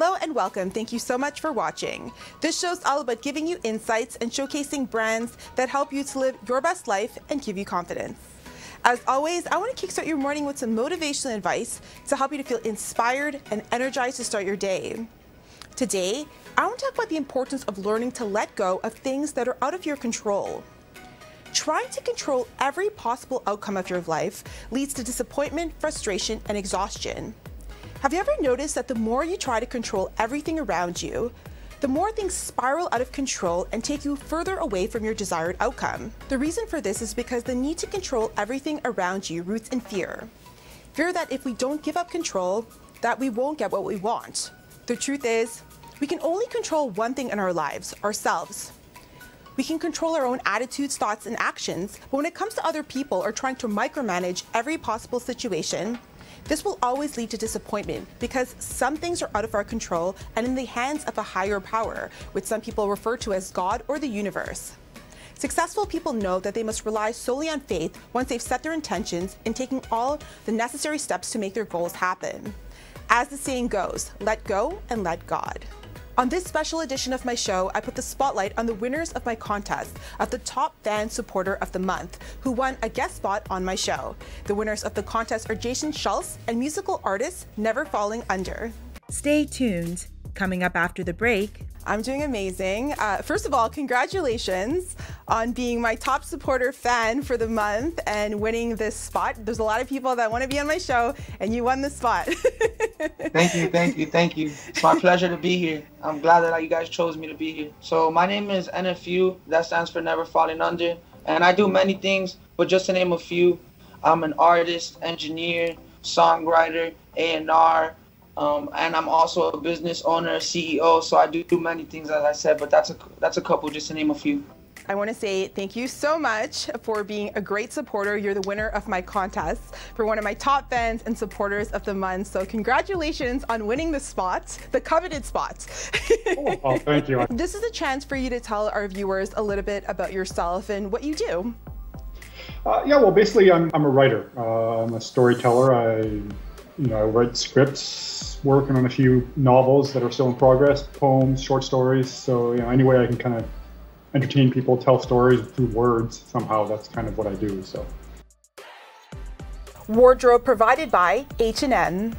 Hello and welcome. Thank you so much for watching. This show's all about giving you insights and showcasing brands that help you to live your best life and give you confidence. As always, I want to kickstart your morning with some motivational advice to help you to feel inspired and energized to start your day. Today, I want to talk about the importance of learning to let go of things that are out of your control. Trying to control every possible outcome of your life leads to disappointment, frustration, and exhaustion. Have you ever noticed that the more you try to control everything around you, the more things spiral out of control and take you further away from your desired outcome? The reason for this is because the need to control everything around you roots in fear. Fear that if we don't give up control, that we won't get what we want. The truth is, we can only control one thing in our lives, ourselves. We can control our own attitudes, thoughts, and actions, but when it comes to other people or trying to micromanage every possible situation, this will always lead to disappointment because some things are out of our control and in the hands of a higher power, which some people refer to as God or the universe. Successful people know that they must rely solely on faith once they've set their intentions in taking all the necessary steps to make their goals happen. As the saying goes, let go and let God. On this special edition of my show, I put the spotlight on the winners of my contest of the Top Fan Supporter of the Month, who won a guest spot on my show. The winners of the contest are Jason Schultz and musical artist Never Falling Under. Stay tuned. Coming up after the break, I'm doing amazing. Uh, first of all, congratulations on being my top supporter fan for the month and winning this spot. There's a lot of people that want to be on my show, and you won the spot. thank you, thank you, thank you. It's my pleasure to be here. I'm glad that you guys chose me to be here. So my name is NFU. That stands for Never Falling Under, and I do many things, but just to name a few, I'm an artist, engineer, songwriter, A&R, um, and I'm also a business owner, CEO. So I do do many things, as I said, but that's a that's a couple, just to name a few. I want to say thank you so much for being a great supporter. You're the winner of my contest for one of my top fans and supporters of the month. So congratulations on winning the spot, the coveted spot. oh, oh, thank you. This is a chance for you to tell our viewers a little bit about yourself and what you do. Uh, yeah, well, basically, I'm, I'm a writer. Uh, I'm a storyteller. I, you know, I write scripts, working on a few novels that are still in progress, poems, short stories. So, you know, any way I can kind of entertain people, tell stories through words somehow, that's kind of what I do. So. Wardrobe provided by H&M.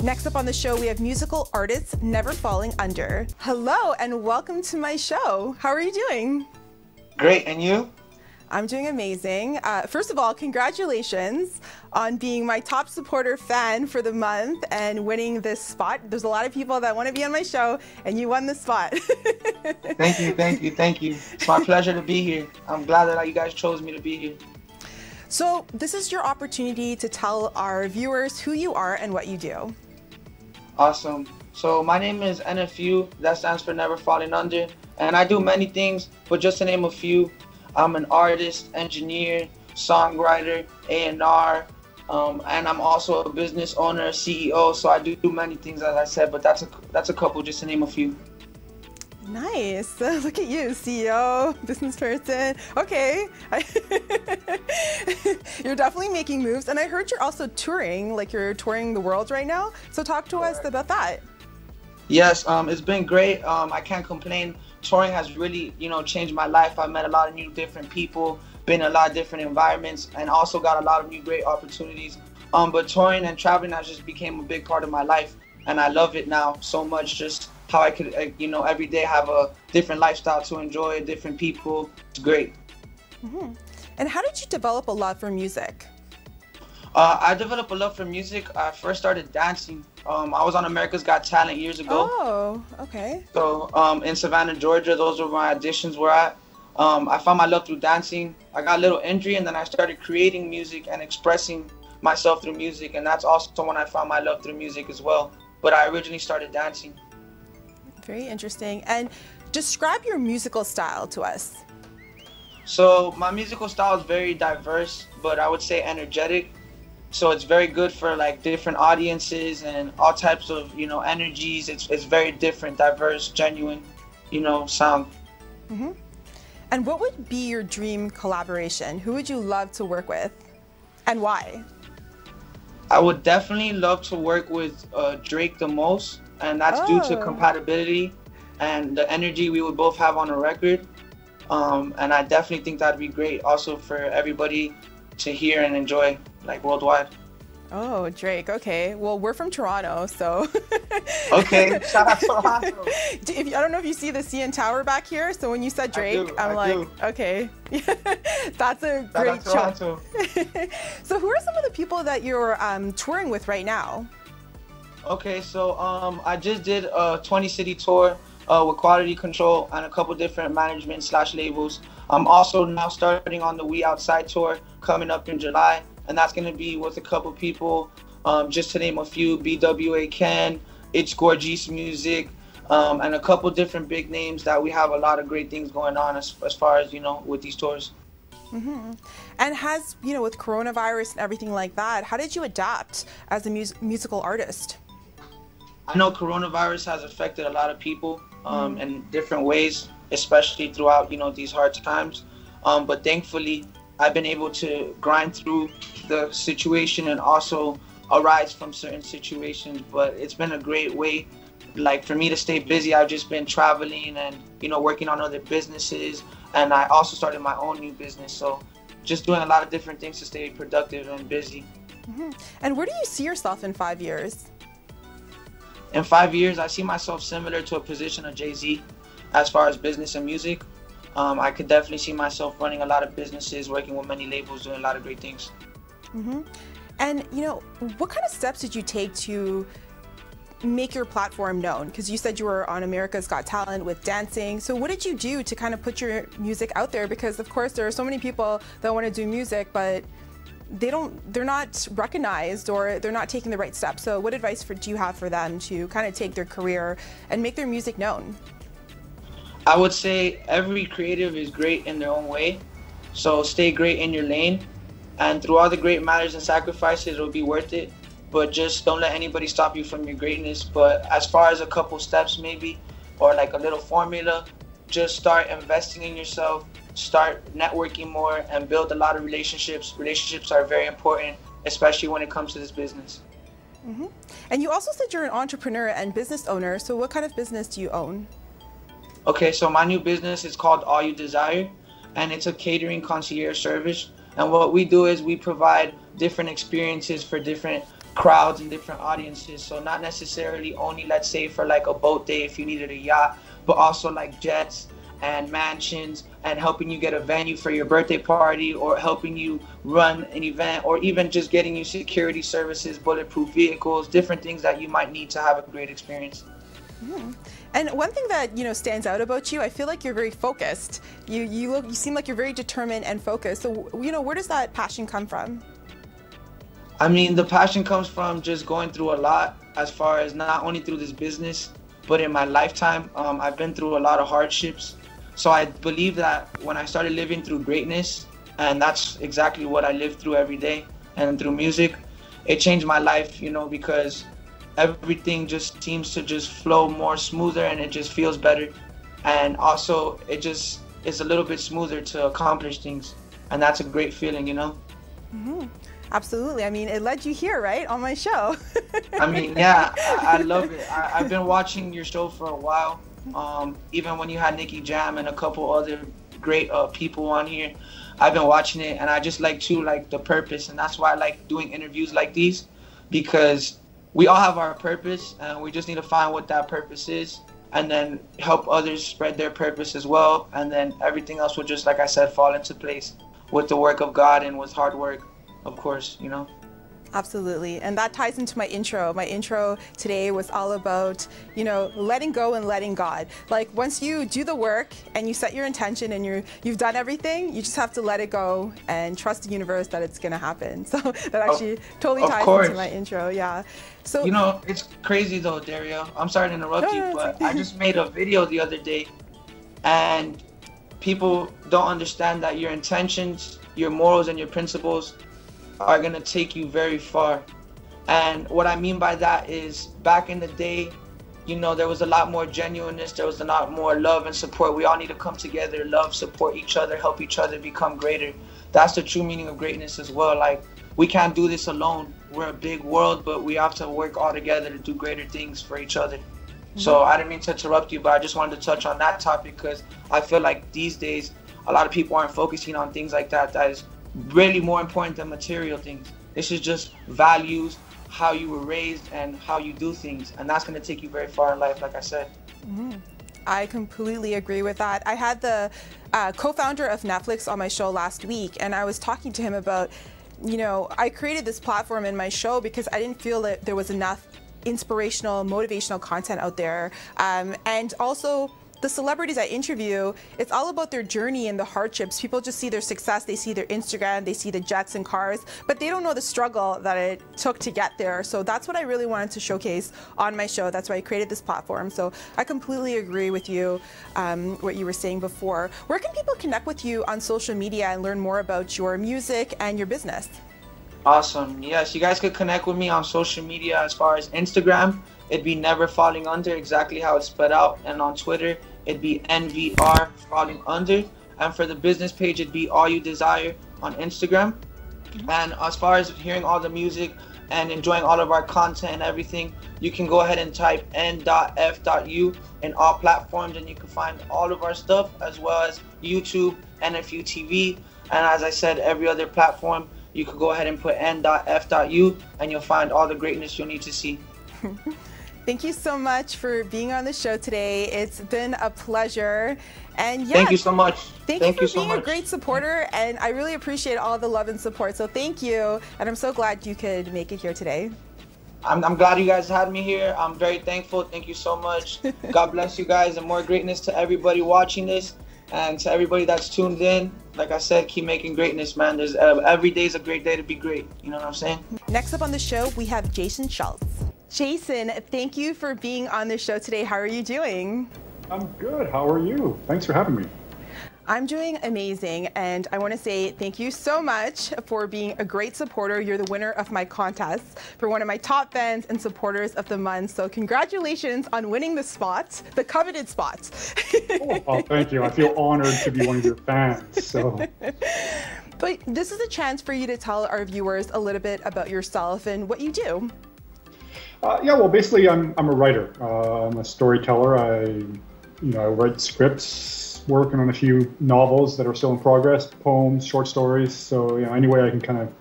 Next up on the show, we have musical artist Never Falling Under. Hello and welcome to my show. How are you doing? Great, and you? I'm doing amazing. Uh, first of all, congratulations on being my top supporter fan for the month and winning this spot. There's a lot of people that want to be on my show, and you won the spot. thank you, thank you, thank you. It's my pleasure to be here. I'm glad that you guys chose me to be here. So, this is your opportunity to tell our viewers who you are and what you do. Awesome. So, my name is NFU, that stands for Never Falling Under, and I do many things, but just to name a few, I'm an artist, engineer, songwriter, A&R, um, and I'm also a business owner, CEO. So I do do many things, as I said, but that's a that's a couple, just to name a few. Nice. Look at you, CEO, business person. Okay. you're definitely making moves. And I heard you're also touring, like you're touring the world right now. So talk to us about that. Yes, um, it's been great. Um, I can't complain touring has really, you know, changed my life. I met a lot of new different people, been in a lot of different environments, and also got a lot of new great opportunities. Um, but touring and traveling has just became a big part of my life, and I love it now so much. Just how I could, uh, you know, every day have a different lifestyle to enjoy, different people. It's great. Mm-hmm. And how did you develop a love for music? Uh, I developed a love for music. I first started dancing um, I was on America's Got Talent years ago. Oh, okay. So um, in Savannah, Georgia, those were my auditions where at. Um, I found my love through dancing. I got a little injury, and then I started creating music and expressing myself through music, and that's also when I found my love through music as well. But I originally started dancing. Very interesting. And describe your musical style to us. So my musical style is very diverse, but I would say energetic so it's very good for like different audiences and all types of you know energies it's, it's very different diverse genuine you know sound mm-hmm. and what would be your dream collaboration who would you love to work with and why I would definitely love to work with uh, Drake the most, and that's due to Oh. compatibility and the energy we would both have on a record. Um, and I definitely think that'd be great also for everybody to hear and enjoy, like worldwide. Oh, Drake. Okay. Well, we're from Toronto, so. Okay, shout out Toronto. If, I don't know if you see the CN Tower back here. So when you said Drake, I'm I like, do. okay, that's a Shout great out. Toronto. so who are some of the people that you're um, touring with right now? Okay, so um, I just did a 20 city tour uh, with Quality Control and a couple different management slash labels. I'm also now starting on the We Outside tour coming up in July, and that's gonna be with a couple people. Um, just to name a few, BWA Ken, It's Gorgeous Music, um, and a couple different big names that we have a lot of great things going on as, as far as you know with these tours. Mm-hmm. And has, you know, with coronavirus and everything like that, how did you adapt as a mus- musical artist? I know coronavirus has affected a lot of people um, in different ways, especially throughout you know these hard times. Um, but thankfully, I've been able to grind through the situation and also arise from certain situations. But it's been a great way, like for me to stay busy. I've just been traveling and you know working on other businesses, and I also started my own new business. So just doing a lot of different things to stay productive and busy. Mm-hmm. And where do you see yourself in five years? in five years, I see myself similar to a position of Jay Z as far as business and music. Um, I could definitely see myself running a lot of businesses, working with many labels, doing a lot of great things. And, you know, what kind of steps did you take to make your platform known? Because you said you were on America's Got Talent with dancing. So, what did you do to kind of put your music out there? Because, of course, there are so many people that want to do music, but they don't, they're not recognized or they're not taking the right steps. So, what advice for, do you have for them to kind of take their career and make their music known? I would say every creative is great in their own way. So stay great in your lane. And through all the great matters and sacrifices, it'll be worth it. But just don't let anybody stop you from your greatness. But as far as a couple steps, maybe, or like a little formula, just start investing in yourself, start networking more, and build a lot of relationships. Relationships are very important, especially when it comes to this business. Mm-hmm. And you also said you're an entrepreneur and business owner. So, what kind of business do you own? Okay, so my new business is called All You Desire, and it's a catering concierge service. And what we do is we provide different experiences for different crowds and different audiences. So not necessarily only, let's say, for like a boat day if you needed a yacht, but also like jets and mansions and helping you get a venue for your birthday party or helping you run an event or even just getting you security services, bulletproof vehicles, different things that you might need to have a great experience. And one thing that you know stands out about you, I feel like you're very focused. You you look you seem like you're very determined and focused. So you know where does that passion come from? I mean, the passion comes from just going through a lot as far as not only through this business, but in my lifetime. Um, I've been through a lot of hardships. So I believe that when I started living through greatness, and that's exactly what I live through every day, and through music, it changed my life, you know, because everything just seems to just flow more smoother and it just feels better. And also, it just is a little bit smoother to accomplish things. And that's a great feeling, you know? Absolutely. I mean, it led you here, right, on my show. I mean, yeah, I, I love it. I, I've been watching your show for a while. Um, even when you had Nicky Jam and a couple other great uh, people on here, I've been watching it, and I just like to like the purpose, and that's why I like doing interviews like these, because we all have our purpose, and we just need to find what that purpose is, and then help others spread their purpose as well, and then everything else will just, like I said, fall into place with the work of God and with hard work, of course, you know. Absolutely. And that ties into my intro. My intro today was all about, you know, letting go and letting God. Like once you do the work and you set your intention and you're you've done everything, you just have to let it go and trust the universe that it's gonna happen. So that oh, actually totally of ties course. into my intro. Yeah. So You know, it's crazy though, Darriel. I'm sorry to interrupt No, you, no, but okay. I just made a video the other day, and people don't understand that your intentions, your morals, and your principles are gonna take you very far. And what I mean by that is, back in the day, you know, there was a lot more genuineness. There was a lot more love and support. We all need to come together, love, support each other, help each other become greater. That's the true meaning of greatness as well. Like we can't do this alone. We're a big world, but we have to work all together to do greater things for each other. Mm-hmm. So I didn't mean to interrupt you, but I just wanted to touch on that topic because I feel like these days a lot of people aren't focusing on things like that. That is really more important than material things. This is just values, how you were raised, and how you do things, and that's going to take you very far in life, like I said. Mm-hmm. I completely agree with that. I had the uh, co-founder of Netflix on my show last week, and I was talking to him about, you know, I created this platform in my show because I didn't feel that there was enough inspirational, motivational content out there, um, and also the celebrities I interview, it's all about their journey and the hardships. People just see their success, they see their Instagram, they see the jets and cars, but they don't know the struggle that it took to get there. So that's what I really wanted to showcase on my show. That's why I created this platform. So I completely agree with you, um, what you were saying before. Where can people connect with you on social media and learn more about your music and your business? Awesome. Yes, you guys could connect with me on social media as far as Instagram. It'd be never falling under, exactly how it's spelled out. And on Twitter, it'd be NVR falling under. And for the business page, it'd be all you desire on Instagram. Mm-hmm. And as far as hearing all the music and enjoying all of our content and everything, you can go ahead and type n.f.u in all platforms and you can find all of our stuff as well as YouTube, NFU TV, and as I said, every other platform. You can go ahead and put n.f.u and you'll find all the greatness you'll need to see. Thank you so much for being on the show today. It's been a pleasure. And yeah, thank you so much. Thank, thank you for you so being a great supporter, and I really appreciate all the love and support. So thank you, and I'm so glad you could make it here today. I'm, I'm glad you guys had me here. I'm very thankful. Thank you so much. God bless you guys, and more greatness to everybody watching this, and to everybody that's tuned in. Like I said, keep making greatness, man. There's uh, every day is a great day to be great. You know what I'm saying? Next up on the show, we have Jason Schultz. Jason, thank you for being on the show today. How are you doing? I'm good. How are you? Thanks for having me. I'm doing amazing, and I want to say thank you so much for being a great supporter. You're the winner of my contest for one of my top fans and supporters of the month. So, congratulations on winning the spot, the coveted spot. oh, oh, thank you. I feel honored to be one of your fans. So. But this is a chance for you to tell our viewers a little bit about yourself and what you do. Uh, yeah, well, basically, I'm, I'm a writer. Uh, I'm a storyteller. I, you know, I write scripts, working on a few novels that are still in progress, poems, short stories. So, you know, any way I can kind of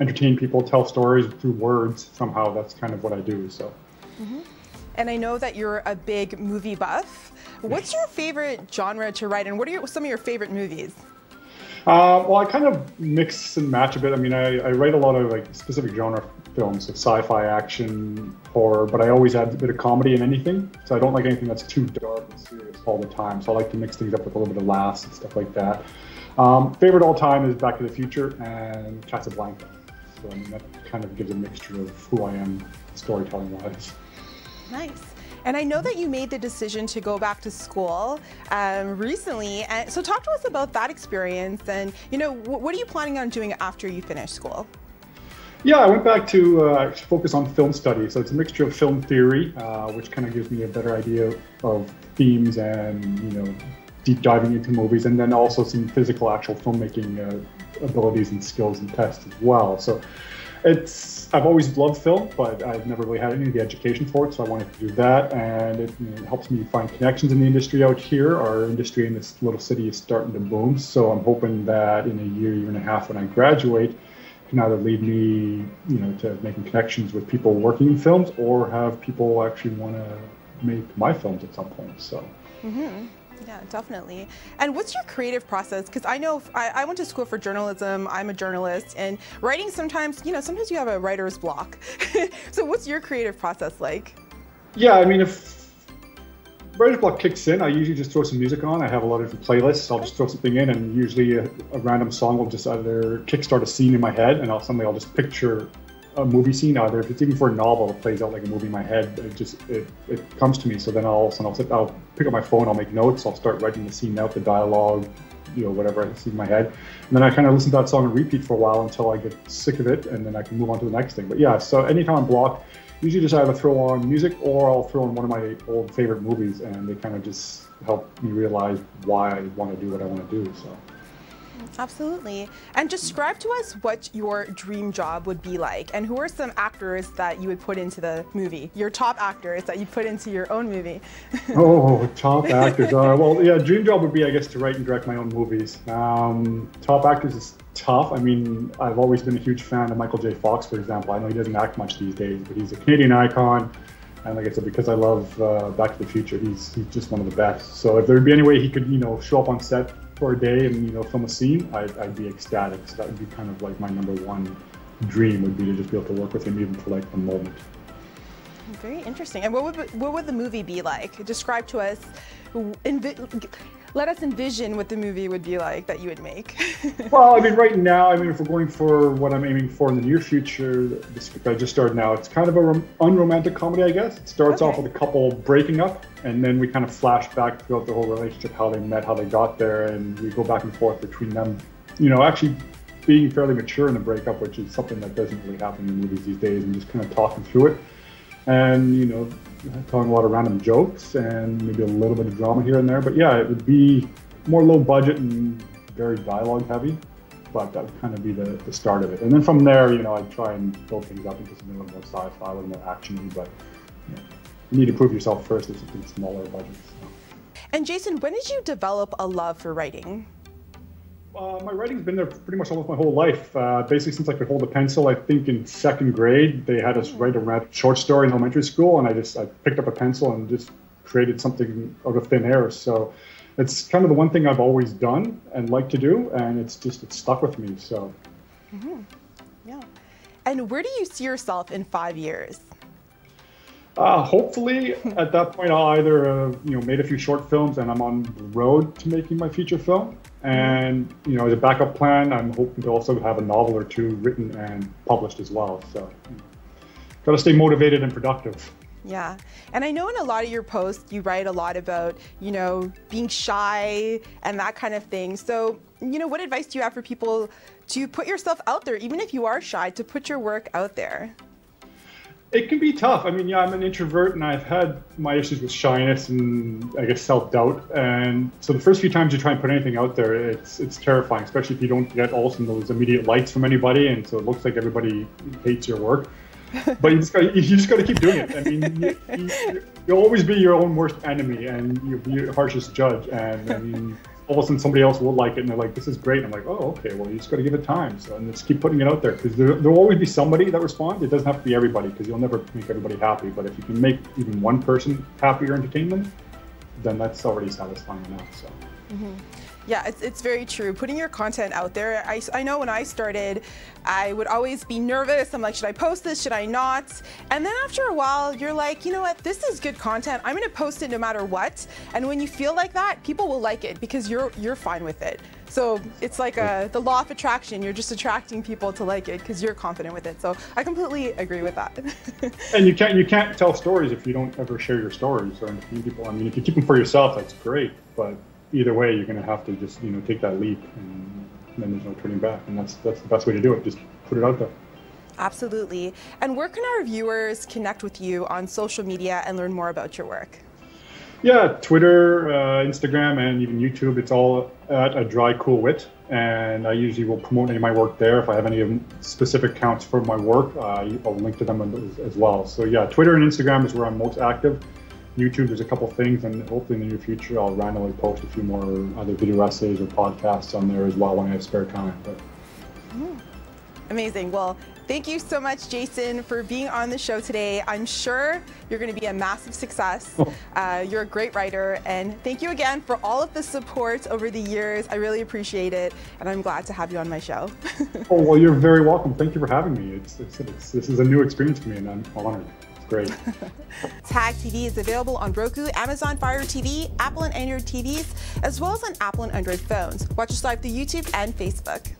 entertain people, tell stories through words somehow. That's kind of what I do. So. Mm-hmm. And I know that you're a big movie buff. What's your favorite genre to write, and what are your, some of your favorite movies? Uh, well, I kind of mix and match a bit. I mean, I, I write a lot of like specific genre films, like sci-fi, action, horror, but I always add a bit of comedy in anything. So I don't like anything that's too dark and serious all the time. So I like to mix things up with a little bit of laughs and stuff like that. Um, favorite all time is Back to the Future and Casablanca. So I mean, that kind of gives a mixture of who I am storytelling wise. Nice. And I know that you made the decision to go back to school um, recently. And so talk to us about that experience and, you know, what are you planning on doing after you finish school? Yeah, I went back to uh, focus on film study. So it's a mixture of film theory, uh, which kind of gives me a better idea of themes and you know deep diving into movies, and then also some physical, actual filmmaking uh, abilities and skills and tests as well. So it's I've always loved film, but I've never really had any of the education for it. So I wanted to do that, and it, it helps me find connections in the industry out here. Our industry in this little city is starting to boom. So I'm hoping that in a year, year and a half, when I graduate can either lead me, you know, to making connections with people working in films, or have people actually want to make my films at some point. So. Mm-hmm. Yeah, definitely. And what's your creative process? Because I know I, I, went to school for journalism. I'm a journalist, and writing sometimes, you know, sometimes you have a writer's block. so what's your creative process like? Yeah, I mean, if writer's block kicks in, I usually just throw some music on. I have a lot of different playlists. I'll just throw something in, and usually a, a random song will just either kickstart a scene in my head, and I'll suddenly I'll just picture a movie scene. Either if it's even for a novel, it plays out like a movie in my head. It just it, it comes to me. So then I'll I'll sit, I'll pick up my phone, I'll make notes, I'll start writing the scene out, the dialogue, you know, whatever I see in my head, and then I kind of listen to that song and repeat for a while until I get sick of it, and then I can move on to the next thing. But yeah, so anytime I'm blocked usually just either throw on music or I'll throw on one of my old favorite movies, and they kind of just help me realize why I want to do what I want to do. So. Absolutely. And describe to us what your dream job would be like, and who are some actors that you would put into the movie? Your top actors that you put into your own movie. oh, top actors. Uh, well, yeah, dream job would be, I guess, to write and direct my own movies. Um, top actors is tough. I mean, I've always been a huge fan of Michael J. Fox, for example. I know he doesn't act much these days, but he's a Canadian icon. And like I said, because I love uh, Back to the Future, he's he's just one of the best. So if there'd be any way he could, you know, show up on set for a day and you know film a scene, I'd, I'd be ecstatic. So that would be kind of like my number one dream would be to just be able to work with him even for like a moment. Very interesting. And what would what would the movie be like? Describe to us. Let us envision what the movie would be like that you would make. well, I mean, right now, I mean, if we're going for what I'm aiming for in the near future, script I just started now, it's kind of a unromantic comedy, I guess. It starts okay. off with a couple breaking up, and then we kind of flash back throughout the whole relationship, how they met, how they got there, and we go back and forth between them. You know, actually being fairly mature in the breakup, which is something that doesn't really happen in movies these days, and just kind of talking through it. And, you know, telling a lot of random jokes and maybe a little bit of drama here and there. But yeah, it would be more low budget and very dialogue heavy. But that would kind of be the, the start of it. And then from there, you know, I'd try and build things up into something a little more sci-fi, a little more actiony. But you, know, you need to prove yourself first with something smaller budgets. And Jason, when did you develop a love for writing? Uh, my writing's been there pretty much almost my whole life. Uh, basically, since I could hold a pencil, I think in second grade they had us write a short story in elementary school, and I just I picked up a pencil and just created something out of thin air. So it's kind of the one thing I've always done and like to do, and it's just it's stuck with me. So. Mm-hmm. Yeah. And where do you see yourself in five years? Uh, hopefully, at that point, I'll either uh, you know made a few short films and I'm on the road to making my feature film, and you know, as a backup plan, I'm hoping to also have a novel or two written and published as well. So, got to stay motivated and productive. Yeah. And I know in a lot of your posts, you write a lot about, you know, being shy and that kind of thing. So, you know, what advice do you have for people to put yourself out there, even if you are shy, to put your work out there? It can be tough. I mean, yeah, I'm an introvert and I've had my issues with shyness and I guess self doubt. And so the first few times you try and put anything out there, it's it's terrifying, especially if you don't get also those immediate likes from anybody, and so it looks like everybody hates your work. but you just got you just got to keep doing it. I mean, you, you, will always be your own worst enemy and you'll be your harshest judge. And I mean, all of a sudden somebody else will like it and they're like, this is great. And I'm like, oh, okay, well, you just got to give it time. So, and just keep putting it out there because there, will always be somebody that responds. It doesn't have to be everybody because you'll never make everybody happy. But if you can make even one person happy or entertain them, then that's already satisfying enough. So. Mm-hmm. Yeah, it's, it's very true. Putting your content out there, I, I know when I started, I would always be nervous. I'm like, should I post this? Should I not? And then after a while, you're like, you know what? This is good content. I'm going to post it no matter what. And when you feel like that, people will like it because you're you're fine with it. So it's like a, the law of attraction. You're just attracting people to like it because you're confident with it. So I completely agree with that. and you can't you can't tell stories if you don't ever share your stories or people. I mean, if you keep them for yourself, that's great. But either way, you're going to have to just you know take that leap, and then there's no turning back, and that's that's the best way to do it. Just put it out there. Absolutely. And where can our viewers connect with you on social media and learn more about your work? Yeah, Twitter, uh, Instagram, and even YouTube. It's all at a dry cool wit, and I usually will promote any of my work there. If I have any specific accounts for my work, uh, I'll link to them as well. So yeah, Twitter and Instagram is where I'm most active. YouTube, there's a couple things, and hopefully in the near future, I'll randomly post a few more other video essays or podcasts on there as well when I have spare time. But mm. Amazing. Well, thank you so much, Jason, for being on the show today. I'm sure you're going to be a massive success. Oh. Uh, you're a great writer, and thank you again for all of the support over the years. I really appreciate it, and I'm glad to have you on my show. oh well, you're very welcome. Thank you for having me. It's, it's, it's, this is a new experience for me, and I'm honored. Great. Tag TV is available on Roku, Amazon Fire TV, Apple and Android TVs, as well as on Apple and Android phones. Watch us live through YouTube and Facebook.